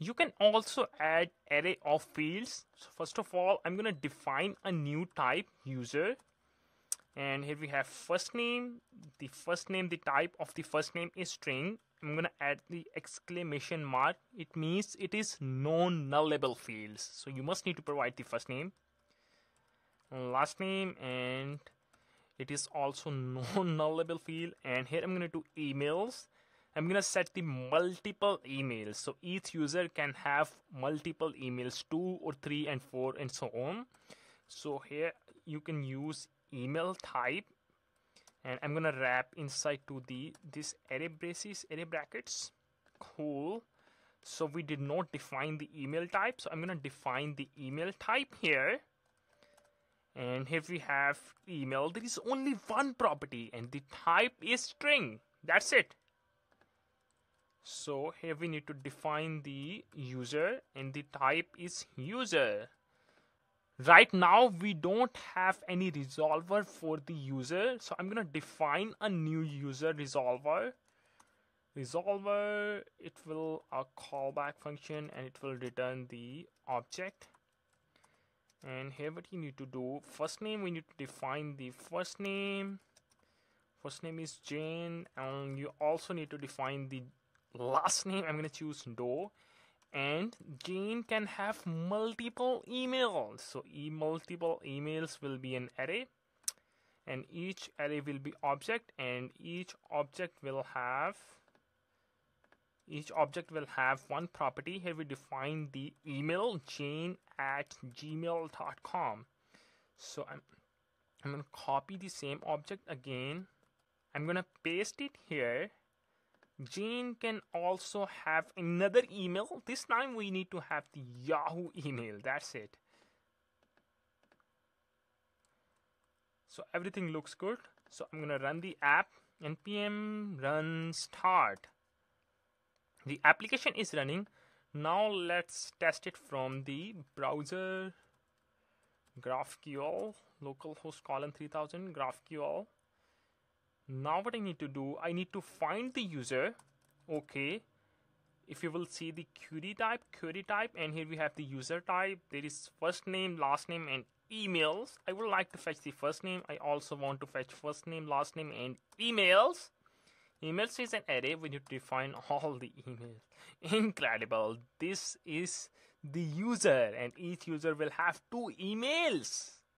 you can also add array of fields. So first of all i'm going to define a new type user. And here we have first name. The first name the type of the first name is string. I'm going to add the exclamation mark. It means it is non-nullable fields. So you must need to provide the first name last name and it is also non-nullable field. And here i'm going to do emails I'm gonna set the multiple emails. So each user can have multiple emails two or three and four and so on. So here you can use email type. And I'm gonna wrap inside to the this array braces array brackets. Cool. So we did not define the email type. So I'm gonna define the email type here. And here we have email. There is only one property and the type is string. That's it so here we need to define the user and the type is user. Right now we don't have any resolver for the user. So i'm to define a new user resolver. Resolver it will a callback function and it will return the object. And here what you need to do first name we need to define the first name. First name is jane and you also need to define the last name I'm gonna choose Doe and Jane can have multiple emails. So e multiple emails will be an array. And each array will be object. And each object will have each object will have one property. Here we define the email jane at gmail.com so I'm I'm gonna copy the same object again. I'm gonna paste it here Jane can also have another email. This time we need to have the Yahoo email. That's it. So everything looks good. So I'm going to run the app. npm run start. The application is running. Now let's test it from the browser GraphQL localhost colon 3000 GraphQL now what I need to do I need to find the user. Okay. If you will see the query type query type and here we have the user type. There is first name last name and emails. I would like to fetch the first name. I also want to fetch first name last name and emails. Emails is an array when you define all the emails. Incredible. This is the user and each user will have two emails